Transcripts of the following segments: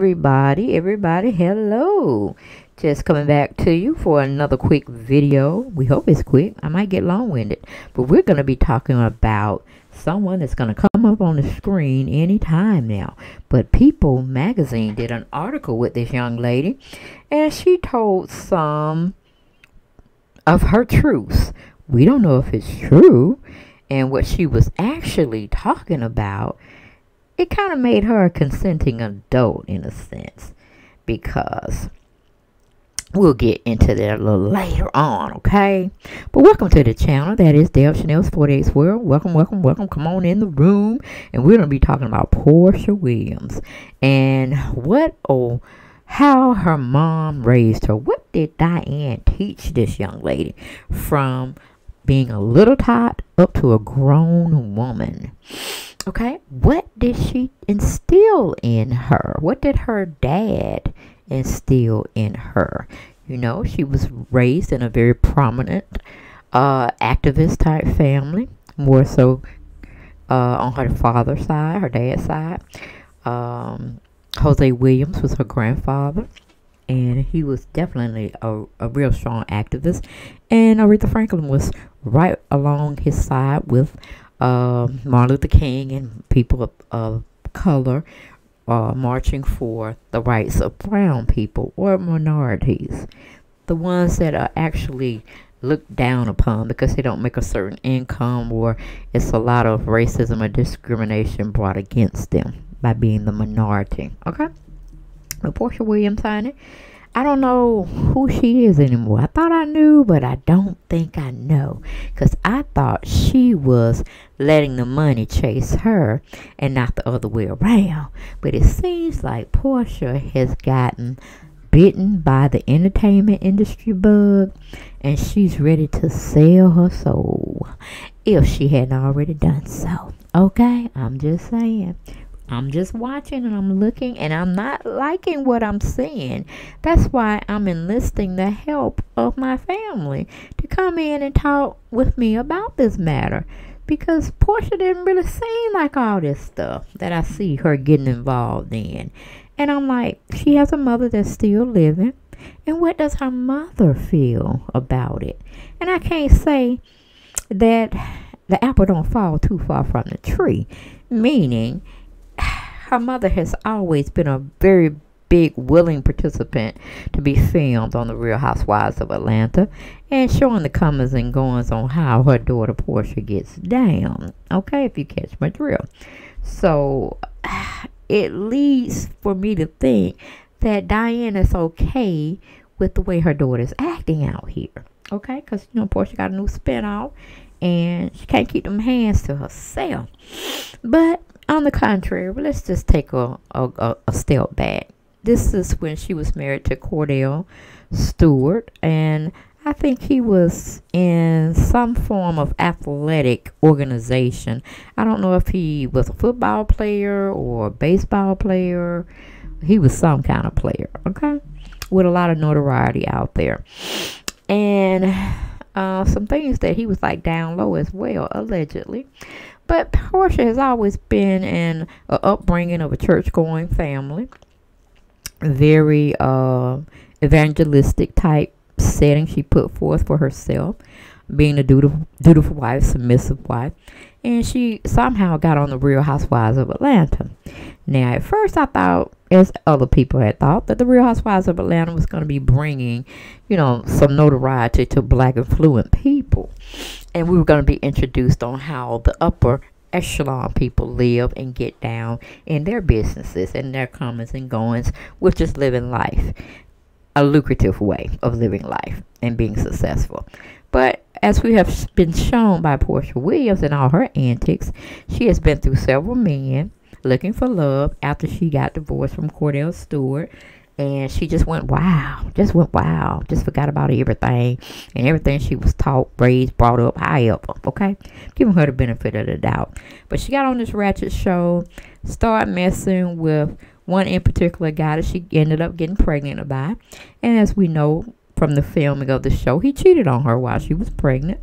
everybody everybody hello. Just coming back to you for another quick video. We hope it's quick. I might get long-winded but we're going to be talking about someone that's going to come up on the screen anytime now. But people magazine did an article with this young lady and she told some of her truths. We don't know if it's true. And what she was actually talking about it kind of made her a consenting adult in a sense because we'll get into that a little later on, okay? But welcome to the channel. That is Deb Shanel's 48 World. Welcome, welcome, welcome. Come on in the room. And we're going to be talking about Porsha Williams and what, oh, how her mom raised her. What did Diane teach this young lady from being a little tot up to a grown woman? Okay, what did she instill in her? What did her dad instill in her? You know, she was raised in a very prominent uh, activist type family, more so uh, on her father's side, her dad's side. Um, Hosea Williams was her grandfather, and he was definitely a, a real strong activist. And Aretha Franklin was right along his side with uh, Martin Luther King and people of, of color uh, marching for the rights of brown people or minorities, the ones that are actually looked down upon because they don't make a certain income or it's a lot of racism or discrimination brought against them by being the minority. Okay? But Porsha Williams, honey, I don't know who she is anymore. I thought I knew, but I don't think I know. Because I thought she was letting the money chase her and not the other way around. But it seems like Porsha has gotten bitten by the entertainment industry bug and she's ready to sell her soul if she hadn't already done so. Okay? I'm just saying. I'm just watching and I'm looking and I'm not liking what I'm seeing. That's why I'm enlisting the help of my family to come in and talk with me about this matter. Because Porsha didn't really seem like all this stuff that I see her getting involved in. And I'm like, she has a mother that's still living. And what does her mother feel about it? And I can't say that the apple don't fall too far from the tree. Meaning, her mother has always been a very big willing participant to be filmed on the Real Housewives of Atlanta and showing the comings and goings on how her daughter Porsha gets down. Okay, if you catch my drill. So it leads for me to think that Diane is okay with the way her daughter's acting out here. Okay, because you know Porsha got a new spinoff and she can't keep them hands to herself. But on the contrary, let's just take a, a, a step back. This is when she was married to Kordell Stewart, and I think he was in some form of athletic organization. I don't know if he was a football player or a baseball player. He was some kind of player, okay? With a lot of notoriety out there. And uh, some things that he was like down low as well, allegedly. But Porsha has always been an upbringing of a church going family, very uh, evangelistic type setting she put forth for herself, being a dutiful, dutiful wife, submissive wife. And she somehow got on the Real Housewives of Atlanta. Now, at first, I thought, as other people had thought, that the Real Housewives of Atlanta was going to be bringing, you know, some notoriety to black affluent people and we were going to be introduced on how the upper echelon people live and get down in their businesses and their comings and goings with just living life a lucrative way of living life and being successful. But as we have been shown by porsha Williams and all her antics, she has been through several men looking for love after she got divorced from kordell Stewart and she just went wow just went wow just forgot about everything and everything she was taught raised brought up however okay giving her the benefit of the doubt but she got on this ratchet show started messing with one in particular guy that she ended up getting pregnant by and as we know from the filming of the show. He cheated on her while she was pregnant.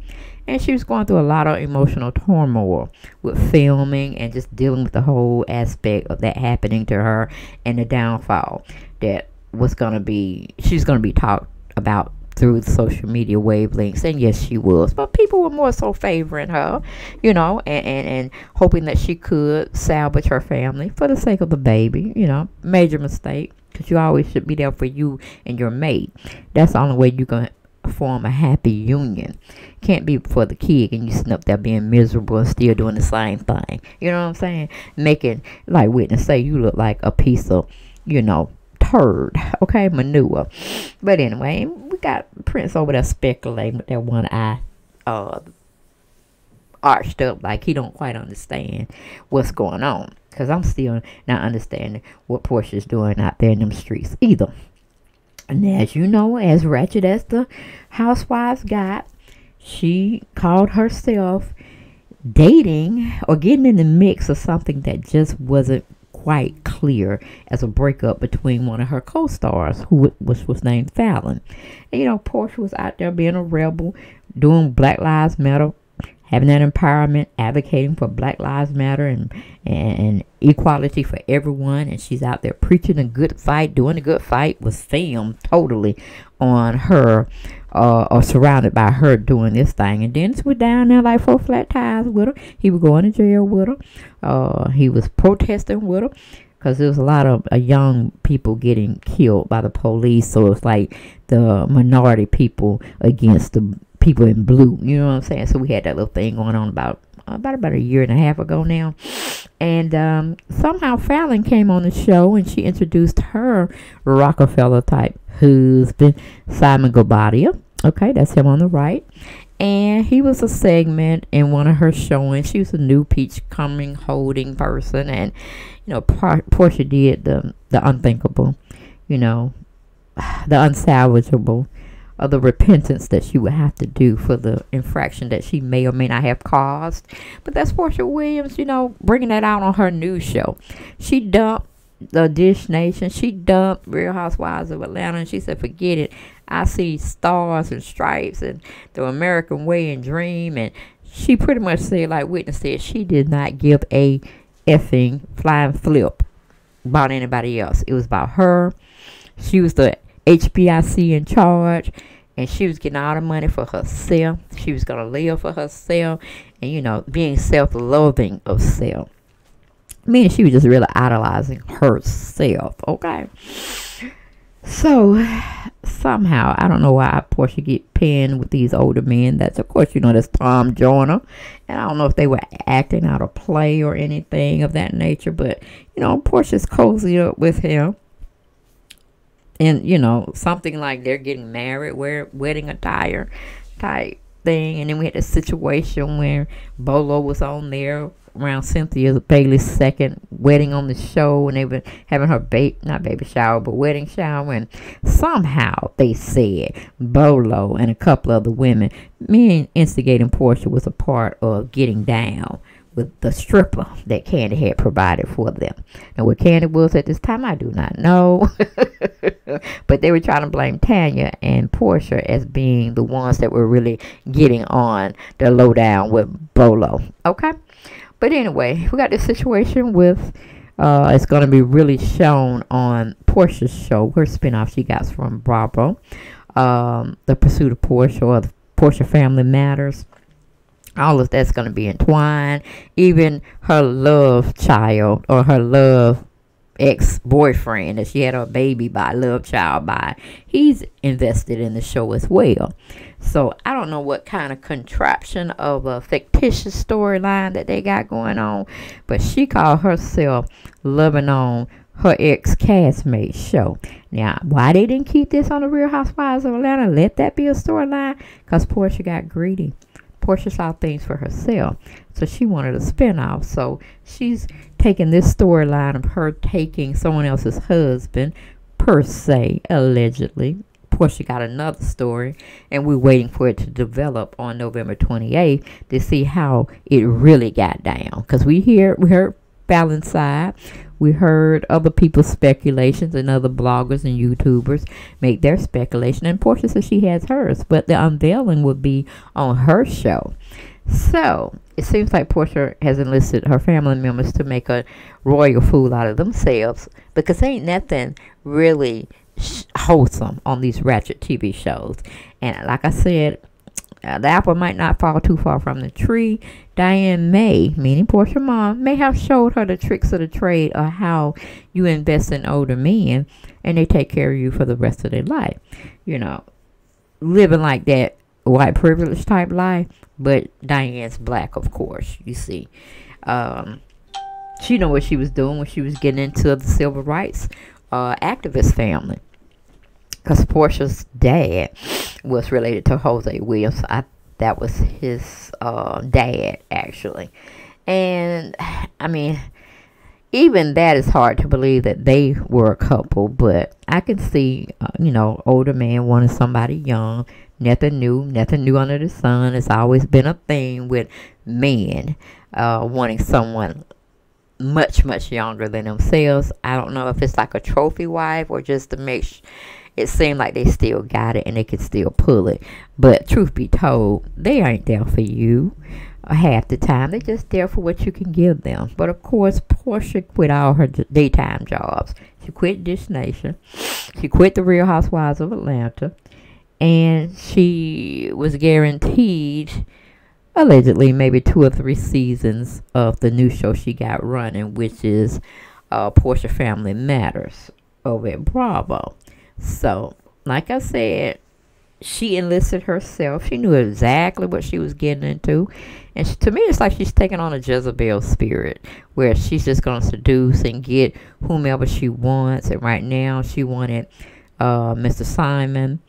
And she was going through a lot of emotional turmoil with filming and just dealing with the whole aspect of that happening to her and the downfall that was going to be, she's going to be talked about through the social media wavelengths. And yes she was but people were more so favoring her you know and, and and hoping that she could salvage her family for the sake of the baby you know major mistake because you always should be there for you and your mate. That's the only way you can form a happy union. Can't be for the kid and you sitting up there being miserable and still doing the same thing. You know what i'm saying? Making like witness say you look like a piece of you know turd okay? Manure. But anyway we got Prince over there speculating with that one eye uh, arched up like he don't quite understand what's going on. Because I'm still not understanding what Porsha's doing out there in them streets either. And as you know, as ratchet as the housewives got, she called herself dating or getting in the mix of something that just wasn't quite clear as a breakup between one of her co-stars, who was was named Falynn. And, you know, Porsha was out there being a rebel, doing Black Lives Matter, having that empowerment, advocating for Black Lives Matter and, and equality for everyone. And she's out there preaching a good fight, doing a good fight was filmed totally on her uh, or surrounded by her doing this thing. And Dennis was down there like four flat tires with her. He was going to jail with her. Uh, he was protesting with her because there was a lot of uh, young people getting killed by the police. So it's like the minority people against the people in blue. You know what I'm saying? So we had that little thing going on about about about a year and a half ago now. And um, somehow Falynn came on the show and she introduced her Rockefeller type husband, Simon Guobadia. Okay, that's him on the right. And he was a segment in one of her showings. She was a new peach coming holding person. And, you know, Porsha did the, the unthinkable, you know, the unsalvageable of the repentance that she would have to do for the infraction that she may or may not have caused. But that's Porsha Williams, you know, bringing that out on her news show. She dumped the Dish Nation. She dumped Real Housewives of Atlanta and she said, forget it. I see stars and stripes and the American way and dream. And she pretty much said, like Witness said, she did not give a effing flying flip about anybody else. It was about her. She was the HBIC in charge. And she was getting all the money for herself. She was going to live for herself. And, you know, being self-loathing of self meaning she was just really idolizing herself. Okay. So somehow I don't know why Porsha get pinned with these older men. That's of course you know that's Tom Joyner, and I don't know if they were acting out a play or anything of that nature. But you know Porsha's cozy up with him, and you know something like they're getting married, wear wedding attire type thing. And then we had a situation where Bolo was on there around Cynthia Bailey's second wedding on the show, and they were having her baby, not baby shower, but wedding shower, and somehow they said Bolo and a couple of the women, me instigating Porsha was a part of getting down with the stripper that Kandi had provided for them. And what Kandi was at this time, I do not know. but they were trying to blame Tanya and Porsha as being the ones that were really getting on the lowdown with Bolo. Okay? But anyway, we got this situation with uh, it's going to be really shown on Porsha's show, her spinoff she got from Bravo, um, The Pursuit of Porsha, or the Porsha Family Matters. All of that's going to be entwined. Even her love child or her love ex-boyfriend that she had a baby by, love child by, he's invested in the show as well. So I don't know what kind of contraption of a fictitious storyline that they got going on, but she called herself loving on her ex castmate show. Now, why they didn't keep this on the Real Housewives of Atlanta? Let that be a storyline, cause Porsha got greedy. Porsha saw things for herself, so she wanted a spinoff. So she's taking this storyline of her taking someone else's husband, per se, allegedly, Porsha got another story, and we're waiting for it to develop on November 28th to see how it really got down. Because we hear we heard balance side. We heard other people's speculations and other bloggers and YouTubers make their speculation. And Porsha says she has hers, but the unveiling would be on her show. So it seems like Porsha has enlisted her family members to make a royal fool out of themselves because ain't nothing really wholesome on these ratchet TV shows. And like I said, uh, the apple might not fall too far from the tree. Diane may, meaning Porsha mom, may have showed her the tricks of the trade or how you invest in older men and they take care of you for the rest of their life. You know, living like that white privilege type life, but Diane's black, of course, you see. Um, she know what she was doing when she was getting into the civil rights uh, activist family because Porsha's dad was related to Hosea Williams. I, that was his uh, dad, actually. And, I mean, even that is hard to believe that they were a couple, but I can see, uh, you know, older man wanting somebody young. Nothing new, nothing new under the sun. It's always been a thing with men uh, wanting someone much, much younger than themselves. I don't know if it's like a trophy wife or just to make it seemed like they still got it and they could still pull it. But truth be told, they ain't there for you half the time. They're just there for what you can give them. But of course, Porsha quit all her daytime jobs. She quit Dish Nation. She quit the Real Housewives of Atlanta. And she was guaranteed, allegedly, maybe two or three seasons of the new show she got running, which is uh, Porsha Family Matters over at Bravo. So, like I said, she enlisted herself. She knew exactly what she was getting into. And she, to me, it's like she's taking on a Jezebel spirit where she's just going to seduce and get whomever she wants. And right now, she wanted uh, Mr. Simon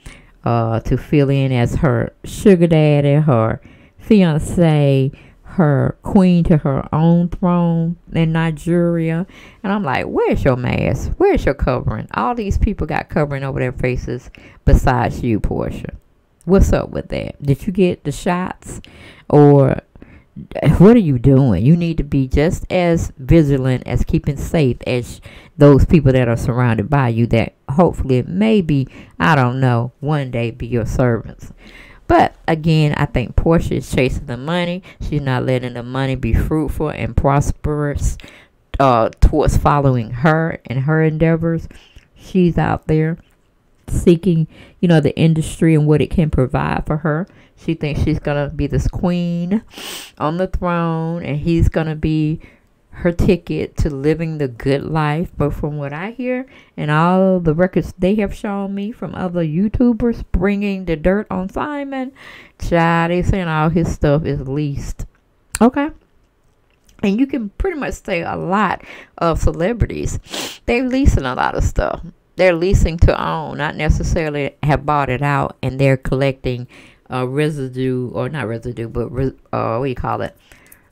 uh, to fill in as her sugar daddy, her fiance, her queen to her own throne in Nigeria. And I'm like, where's your mask? Where's your covering? All these people got covering over their faces besides you, Porsha. What's up with that? Did you get the shots? Or what are you doing? You need to be just as vigilant as keeping safe as those people that are surrounded by you that hopefully maybe, I don't know, one day be your servants. But again, I think Porsha is chasing the money. She's not letting the money be fruitful and prosperous uh, towards following her and her endeavors. She's out there seeking, you know, the industry and what it can provide for her. She thinks she's going to be this queen on the throne and he's going to be her ticket to living the good life. But from what I hear and all the records they have shown me from other YouTubers bringing the dirt on Simon, child, they saying all his stuff is leased. Okay. And you can pretty much say a lot of celebrities. They're leasing a lot of stuff. They're leasing to own, not necessarily have bought it out, and they're collecting uh, residue, or not residue, but uh, what do you call it?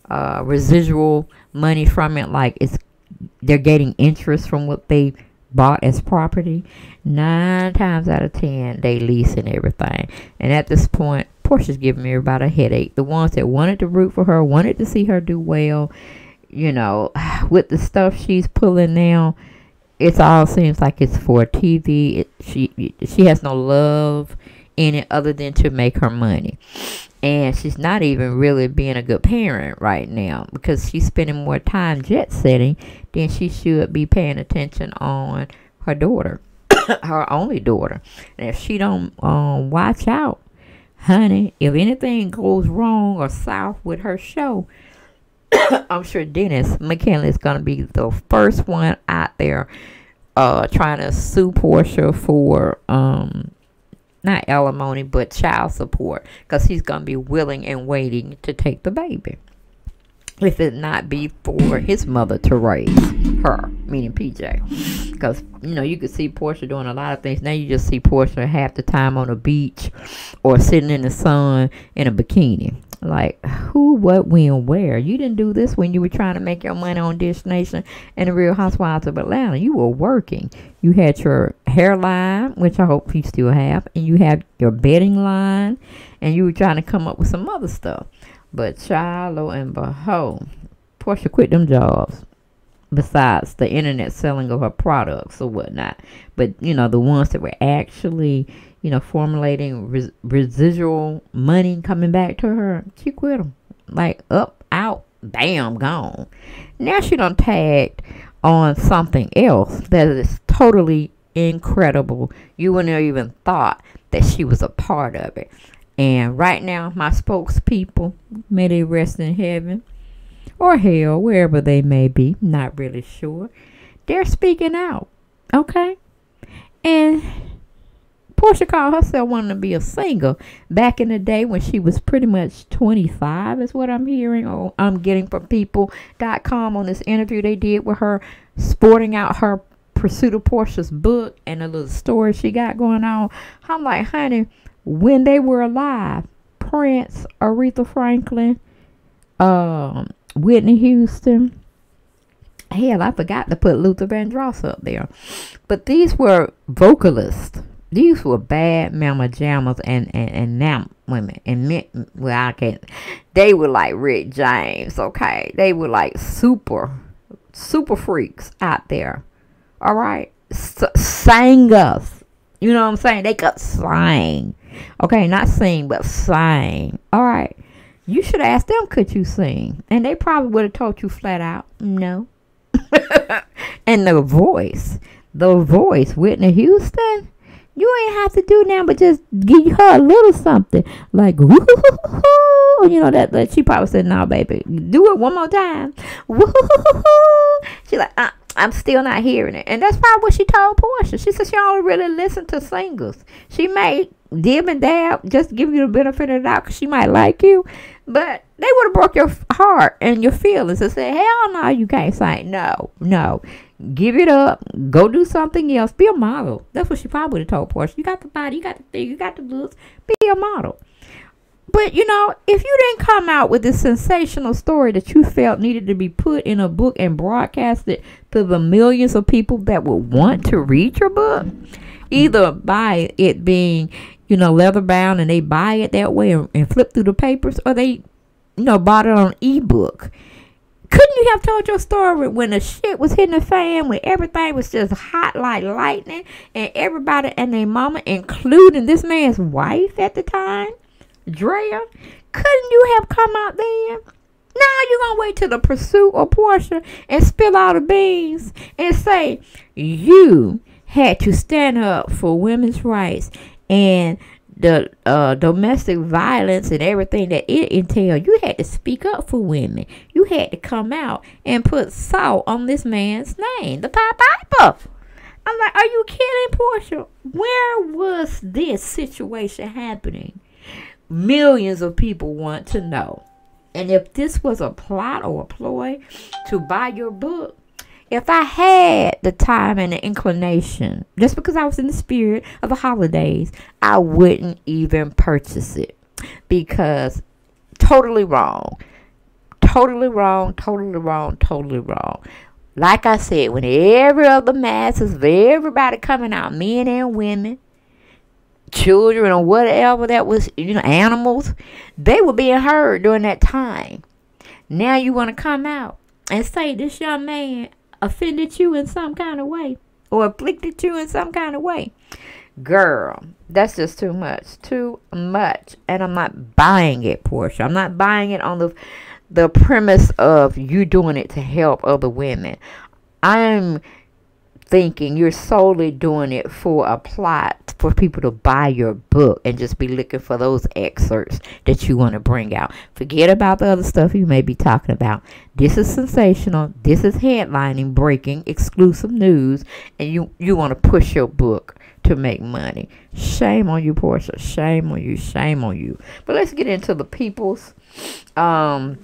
Uh, residual money from it, like it's they're getting interest from what they bought as property. Nine times out of ten, they leasing everything. And at this point, Porsha's giving me about a headache. The ones that wanted to root for her, wanted to see her do well, you know, with the stuff she's pulling now, it all seems like it's for TV. It, she she has no love in it other than to make her money and she's not even really being a good parent right now because she's spending more time jet setting than she should be paying attention on her daughter her only daughter. And if she don't um, watch out honey if anything goes wrong or south with her show i'm sure dennis mckinley is going to be the first one out there uh, trying to sue porsha for um, not alimony, but child support, because he's going to be willing and waiting to take the baby. If it not be for his mother to raise her, meaning PJ. Because, you know, you could see Porsha doing a lot of things. Now you just see Porsha half the time on a beach or sitting in the sun in a bikini. Like, who, what, when, where? You didn't do this when you were trying to make your money on Dish Nation and the Real Housewives of Atlanta. You were working. You had your hairline, which I hope you still have, and you had your bedding line, and you were trying to come up with some other stuff. But lo and behold, Porsha quit them jobs. besides the internet selling of her products or whatnot. But you know, the ones that were actually, you know, formulating res- residual money coming back to her, she quit them. Like up, out, bam, gone. Now she done tagged on something else that is totally incredible. You wouldn't have even thought that she was a part of it. And right now, my spokespeople, may they rest in heaven or hell, wherever they may be, not really sure, they're speaking out. Okay? And Porsha called herself wanting to be a singer back in the day when she was pretty much 25, is what I'm hearing, or I'm getting from people.com on this interview they did with her, sporting out her Pursuit of Porsha's book and a little story she got going on. I'm like, honey, when they were alive, Prince, Aretha Franklin, um, Whitney Houston. Hell, I forgot to put Luther Vandross up there. But these were vocalists. These were bad mama jammers and, and, and now women. And men, well, I can't. They were like Rick James, okay? They were like super, super freaks out there. All right? S- sang us. You know what I'm saying? They could sing. Okay, not sing, but sing. All right. You should ask them, could you sing? And they probably would have told you flat out, no. and the voice, the voice, Whitney Houston, you ain't have to do now, but just give her a little something like you know that, that she probably said, "No, baby, do it one more time." Woo She like, uh, I'm still not hearing it, and that's probably what she told Porsha. She said she only really listened to singles. She may dib and dab, just give you the benefit of the doubt, cause she might like you, but they would have broke your heart and your feelings and said, hell no, you can't sing. No, no. Give it up. Go do something else. Be a model. That's what she probably would have told Porsha. You got the body, you got the thing, you got the looks. Be a model. But you know, if you didn't come out with this sensational story that you felt needed to be put in a book and broadcasted to the millions of people that would want to read your book, either by it being, you know, leather bound and they buy it that way and, and flip through the papers, or they, you know, bought it on ebook. Couldn't you have told your story when the shit was hitting the fan, when everything was just hot like lightning, and everybody and their mama, including this man's wife at the time? Drea, couldn't you have come out then? Now you're gonna wait till the pursuit of Porsha and spill all the beans and say you had to stand up for women's rights and the uh, domestic violence and everything that it entailed. You had to speak up for women. You had to come out and put salt on this man's name, the Pied Piper. I'm like, are you kidding, Porsha? Where was this situation happening? millions of people want to know. And if this was a plot or a ploy to buy your book, if I had the time and the inclination, just because I was in the spirit of the holidays, I wouldn't even purchase it because totally wrong. Totally wrong, totally wrong, totally wrong. Like I said, when every other masses of everybody coming out, men and women, children or whatever that was, you know, animals, they were being heard during that time. Now you want to come out and say this young man offended you in some kind of way or afflicted you in some kind of way. Girl, that's just too much. Too much. And I'm not buying it, Porsha. I'm not buying it on the the premise of you doing it to help other women. I'm thinking you're solely doing it for a plot for people to buy your book and just be looking for those excerpts that you want to bring out. Forget about the other stuff you may be talking about. This is sensational. This is headlining, breaking, exclusive news, and you you want to push your book to make money. Shame on you, Porsha. Shame on you. Shame on you. But let's get into the people's um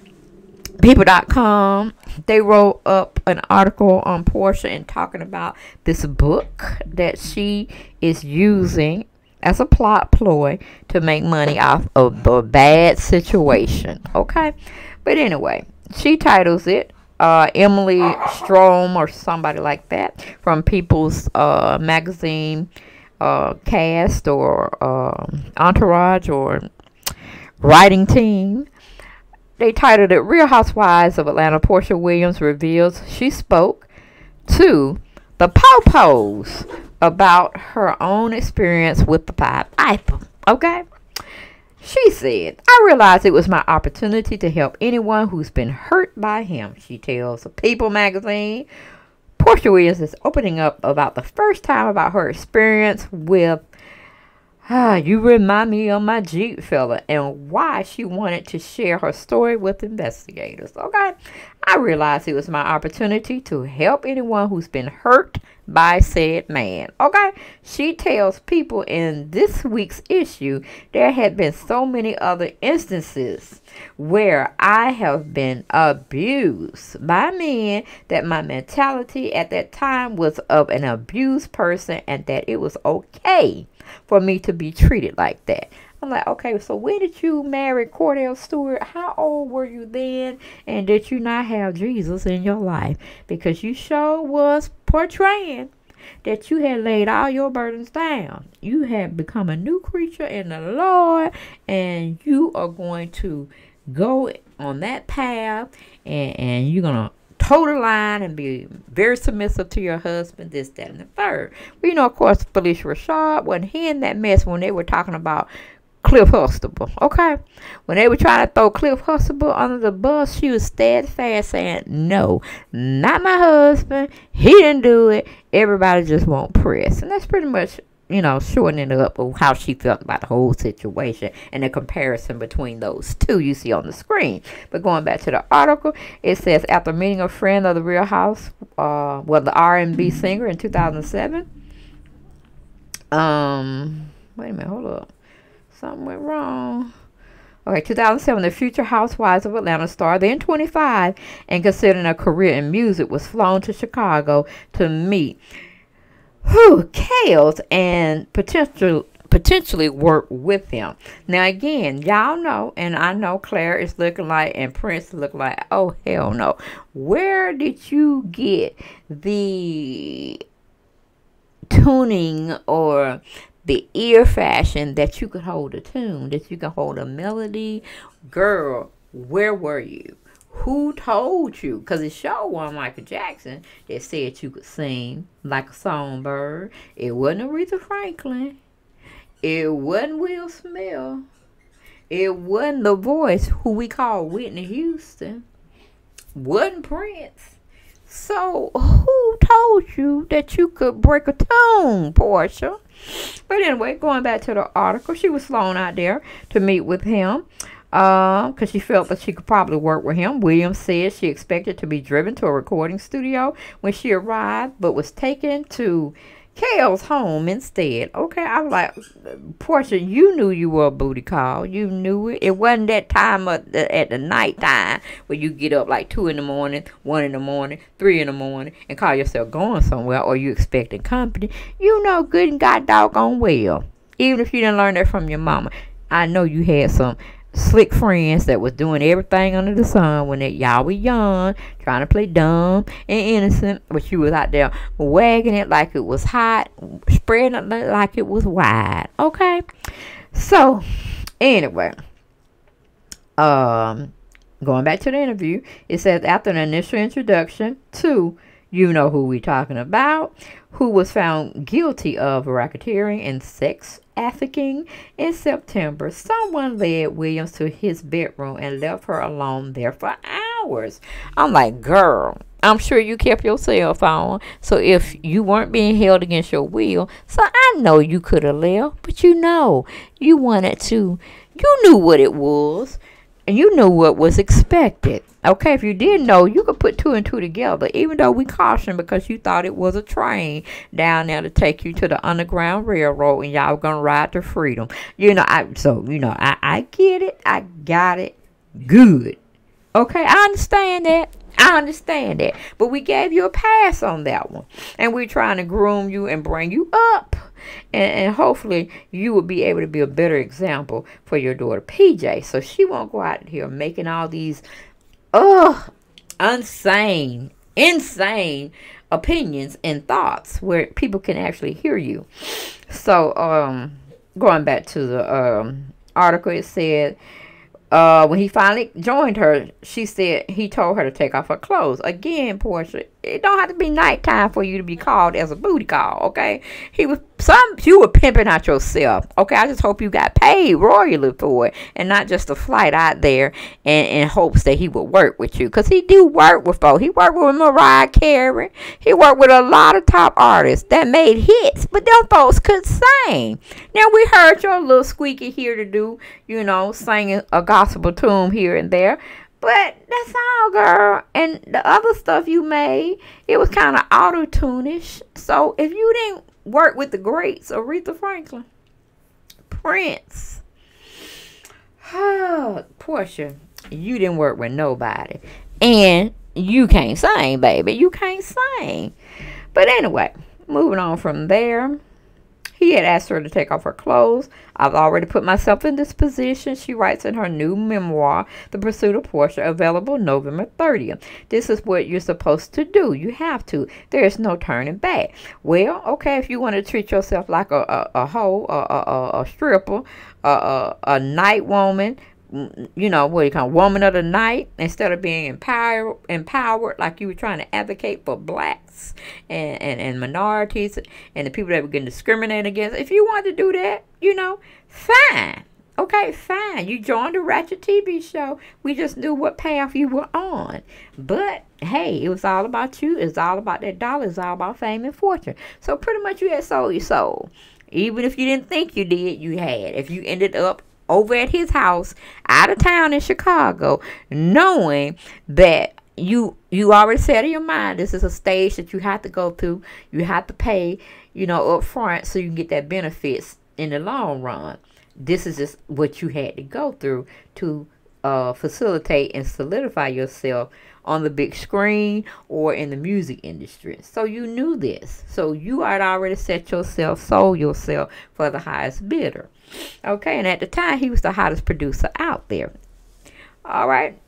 people.com they wrote up an article on Porsha and talking about this book that she is using as a plot ploy to make money off of a bad situation. Okay? But anyway, she titles it uh, Emily Strohm or somebody like that from People's uh, Magazine uh, cast or um, entourage or writing team They titled it Real Housewives of Atlanta. Porsha Williams reveals she spoke to the Popos about her own experience with the Pied Piper. Okay? She said, I realized it was my opportunity to help anyone who's been hurt by him, she tells People magazine. Porsha Williams is opening up about the first time about her experience with Ah, you remind me of my Jeep fella and why she wanted to share her story with investigators. Okay. I realized it was my opportunity to help anyone who's been hurt by said man. Okay. She tells people in this week's issue there had been so many other instances where I have been abused by men that my mentality at that time was of an abused person and that it was okay for me to be treated like that. I'm like, okay, so when did you marry Kordell Stewart? How old were you then? And did you not have Jesus in your life? Because you sure was portraying that you had laid all your burdens down. You had become a new creature in the Lord, and you are going to go on that path, and, and you're going to toe the line and be very submissive to your husband, this, that, and the third. Well, you know, of course, Phylicia Rashad wasn't in that mess when they were talking about Cliff Huxtable, okay? When they were trying to throw Cliff Huxtable under the bus, she was steadfast saying, no, not my husband. He didn't do it. Everybody just won't press. And that's pretty much you know, shortening up of how she felt about the whole situation and the comparison between those two you see on the screen. But going back to the article, it says after meeting a friend of the Real House, uh, well, the R&B singer in 2007. Um, wait a minute, hold up, something went wrong. Okay, 2007, the future housewives of Atlanta star, then 25, and considering a career in music, was flown to Chicago to meet who Kales and potential potentially work with him. Now again, y'all know, and I know Claire is looking like and Prince look like, oh hell no. Where did you get the tuning or the ear fashion that you could hold a tune, that you can hold a melody? Girl, where were you? Who told you? Because it showed one Michael Jackson that said you could sing like a songbird. It wasn't Aretha Franklin. It wasn't Will Smith. It wasn't the voice who we call Whitney Houston. Wasn't Prince. So who told you that you could break a tone, Porsha? But anyway, going back to the article, she was flown out there to meet with him because uh, she felt that she could probably work with him. Williams said she expected to be driven to a recording studio when she arrived, but was taken to Kale's home instead. Okay, I'm like, Porsha, you knew you were a booty call. You knew it. It wasn't that time of the, at the night time where you get up like 2 in the morning, 1 in the morning, 3 in the morning, and call yourself going somewhere or you expecting company. You know good and god doggone well. Even if you didn't learn that from your mama. I know you had some slick friends that was doing everything under the sun when they, y'all were young, trying to play dumb and innocent, but you was out there wagging it like it was hot, spreading it like it was wide. Okay, so anyway, um, going back to the interview, it says after an initial introduction to you know who we talking about, who was found guilty of racketeering and sex trafficking in September. Someone led Williams to his bedroom and left her alone there for hours. I'm like, girl, I'm sure you kept your cell phone. So if you weren't being held against your will, so I know you could have left, but you know, you wanted to, you knew what it was you knew what was expected. Okay, if you didn't know, you could put two and two together, even though we cautioned because you thought it was a train down there to take you to the Underground Railroad and y'all gonna ride to freedom. You know, I so you know, I, I get it, I got it. Good. Okay, I understand that. I understand that. But we gave you a pass on that one. And we're trying to groom you and bring you up and, and hopefully you will be able to be a better example for your daughter PJ. So she won't go out here making all these, ugh insane, insane opinions and thoughts where people can actually hear you. So, um, going back to the um, article, it said uh, when he finally joined her, she said he told her to take off her clothes. Again, Porsha, it don't have to be nighttime for you to be called as a booty call, okay? He was some you were pimping out yourself, okay? I just hope you got paid royally for it and not just a flight out there and in hopes that he would work with you. Cause he do work with folks. He worked with Mariah Carey. He worked with a lot of top artists that made hits, but them folks could sing. Now we heard your little squeaky here to do, you know, singing a gospel tune here and there. But that's all, girl. And the other stuff you made, it was kind of auto tunish. So if you didn't work with the greats, Aretha Franklin, Prince, oh, Porsha, you didn't work with nobody. And you can't sing, baby. You can't sing. But anyway, moving on from there. He had asked her to take off her clothes. I've already put myself in this position, she writes in her new memoir, The Pursuit of Porsha, available November 30th. This is what you're supposed to do. You have to. There is no turning back. Well, okay, if you want to treat yourself like a, a, a hoe, a, a, a stripper, a, a, a night woman, you know, what you call woman of the night, instead of being empowered, empowered like you were trying to advocate for blacks and, and, and minorities and the people that were getting discriminated against. If you want to do that, you know, fine. Okay, fine. You joined a Ratchet TV show. We just knew what path you were on. But hey, it was all about you. It's all about that dollar. It's all about fame and fortune. So pretty much you had sold your soul. Even if you didn't think you did, you had. If you ended up over at his house out of town in Chicago, knowing that you you already set in your mind this is a stage that you have to go through, you have to pay, you know, up front so you can get that benefits in the long run. This is just what you had to go through to uh, facilitate and solidify yourself on the big screen or in the music industry. So you knew this. So you had already set yourself, sold yourself for the highest bidder. Okay, and at the time he was the hottest producer out there. All right.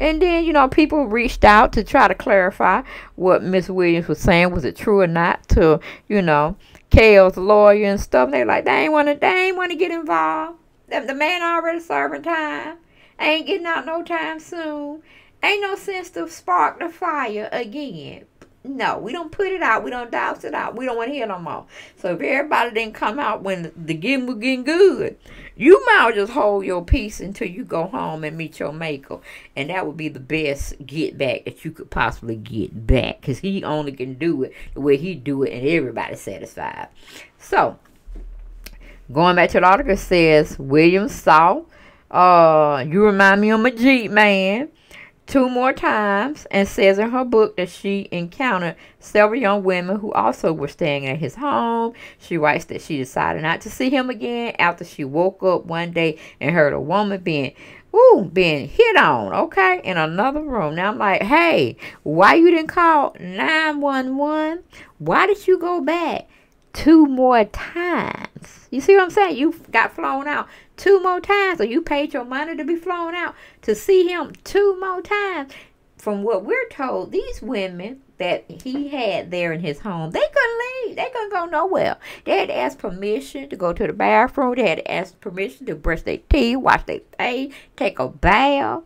And then, you know, people reached out to try to clarify what Miss Williams was saying. Was it true or not to, you know, Kale's lawyer and stuff. They like, they ain't want to, they ain't want to get involved. The, the man already serving time. Ain't getting out no time soon. Ain't no sense to spark the fire again. No, we don't put it out. We don't douse it out. We don't want to hear no more. So if everybody didn't come out when the game was getting good, you might just hold your peace until you go home and meet your maker. And that would be the best get back that you could possibly get back. Because he only can do it the way he do it and everybody's satisfied. So, going back to the article, says, William saw, uh, you remind me of Jeep man two more times and says in her book that she encountered several young women who also were staying at his home. She writes that she decided not to see him again after she woke up one day and heard a woman being Ooh, being hit on, okay, in another room. Now I'm like, hey, why you didn't call 911? Why did you go back two more times? You see what I'm saying? You got flown out two more times, or you paid your money to be flown out to see him two more times. From what we're told, these women that he had there in his home, they couldn't leave. They couldn't go nowhere. They had to ask permission to go to the bathroom. They had to ask permission to brush their teeth, wash their face, take a bath.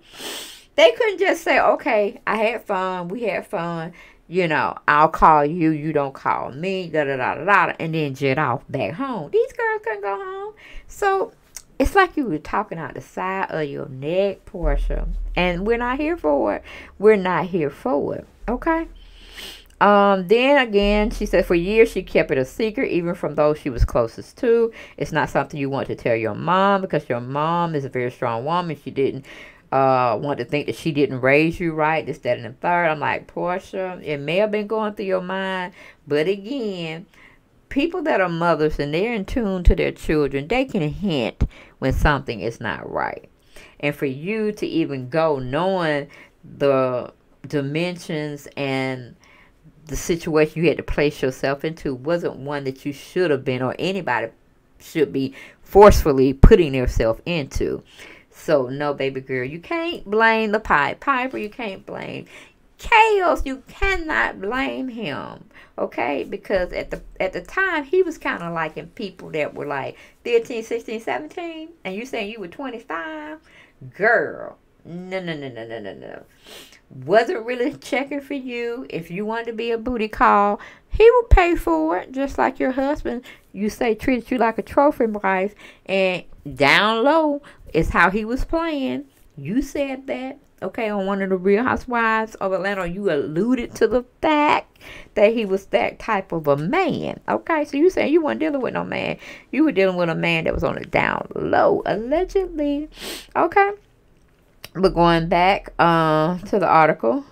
They couldn't just say, okay, I had fun, we had fun, you know, I'll call you, you don't call me, da da da da da, and then jet off back home. These girls couldn't go home. So it's like you were talking out the side of your neck, Porsha. And we're not here for it. We're not here for it. Okay? Um, then again, she said for years she kept it a secret, even from those she was closest to. It's not something you want to tell your mom because your mom is a very strong woman. She didn't uh, want to think that she didn't raise you right, this, that, and the third. I'm like, Porsha, it may have been going through your mind, but again, people that are mothers and they're in tune to their children, they can hint when something is not right. And for you to even go knowing the dimensions and the situation you had to place yourself into wasn't one that you should have been or anybody should be forcefully putting themselves into. So no, baby girl, you can't blame the pipe. Piper, you can't blame. Chaos, you cannot blame him. Okay? Because at the at the time he was kind of liking people that were like 15, 16, 17 and you saying you were 25. Girl, no, no, no, no, no, no, no. Wasn't really checking for you. If you wanted to be a booty call, he would pay for it, just like your husband. You say treated you like a trophy wife, and down low is how he was playing. You said that, okay, on one of the Real Housewives of Atlanta. You alluded to the fact that he was that type of a man. Okay, so you saying you weren't dealing with no man. You were dealing with a man that was on the down low, allegedly. Okay. But going back uh, to the article,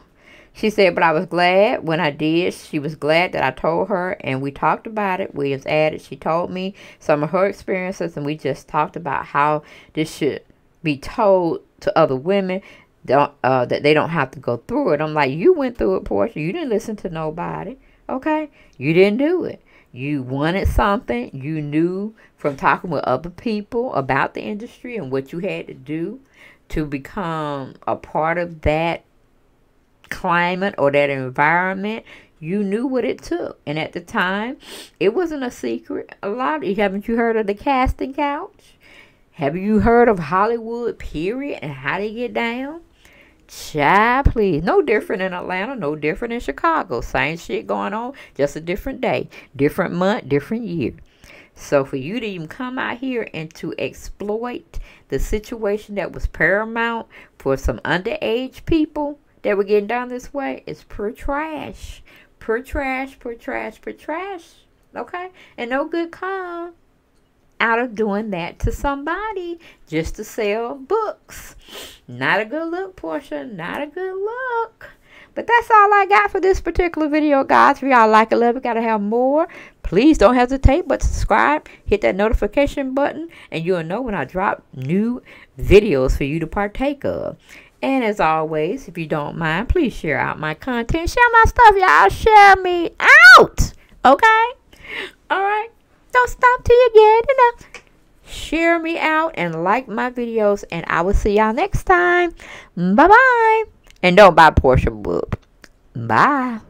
she said, but I was glad when I did. She was glad that I told her, and we talked about it. Williams added, she told me some of her experiences, and we just talked about how this should be told to other women don't, uh, that they don't have to go through it. I'm like, you went through it, Porsha. You didn't listen to nobody. Okay? You didn't do it. You wanted something. You knew from talking with other people about the industry and what you had to do to become a part of that climate or that environment, you knew what it took. And at the time, it wasn't a secret. A lot of you haven't you heard of the casting couch? Have you heard of Hollywood period and how they get down? Child, please. No different in Atlanta, no different in Chicago. Same shit going on, just a different day, different month, different year. So for you to even come out here and to exploit the situation that was paramount for some underage people, that were getting done this way is pure trash. Pure trash, pure trash, pure trash. Okay? And no good come out of doing that to somebody just to sell books. Not a good look, Porsha. Not a good look. But that's all I got for this particular video, guys. If y'all like it, love it, gotta have more. Please don't hesitate but subscribe. Hit that notification button, and you'll know when I drop new videos for you to partake of. And as always, if you don't mind, please share out my content. Share my stuff, y'all. Share me out. Okay? All right. Don't stop till you get enough. Share me out and like my videos. And I will see y'all next time. Bye-bye. And don't buy Porsha book. Bye.